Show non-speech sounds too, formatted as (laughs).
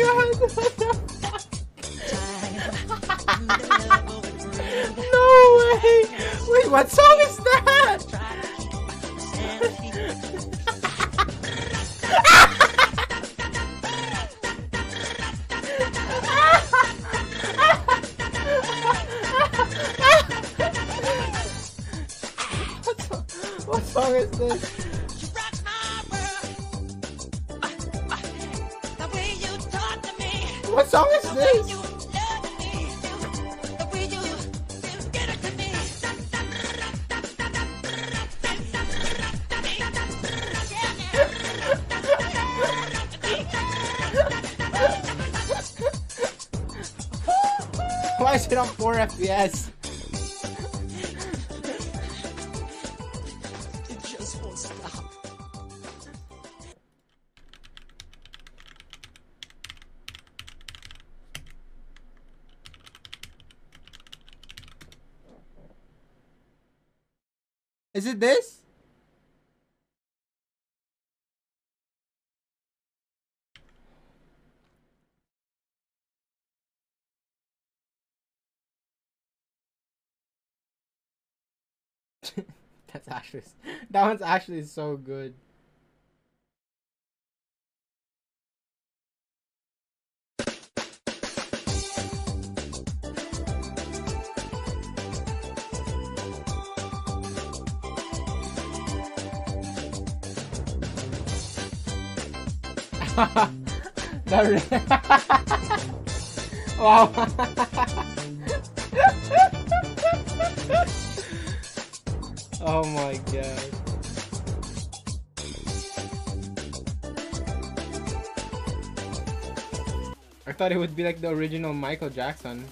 (laughs) no way! Wait, what song is that? (laughs) what song is this? What song is this? Why is it on 4 FPS? It just won't stop. Is it this? (laughs) That's actually that one's actually so good. That re- wow. oh my god. I thought it would be like the original Michael Jackson.